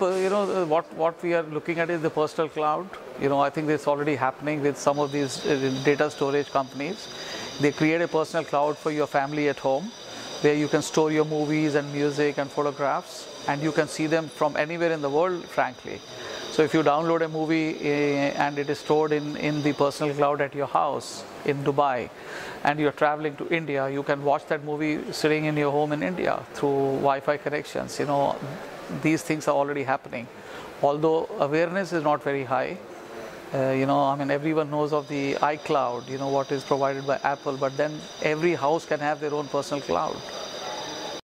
you know, uh, what, what we are looking at is the personal cloud. You know, I think it's already happening with some of these uh, data storage companies. They create a personal cloud for your family at home where you can store your movies and music and photographs and you can see them from anywhere in the world, frankly. So if you download a movie uh, and it is stored in, in the personal cloud at your house in Dubai and you're traveling to India, you can watch that movie sitting in your home in India through Wi-Fi connections. You know, these things are already happening. Although awareness is not very high, uh, you know, I mean, everyone knows of the iCloud, you know, what is provided by Apple, but then every house can have their own personal cloud.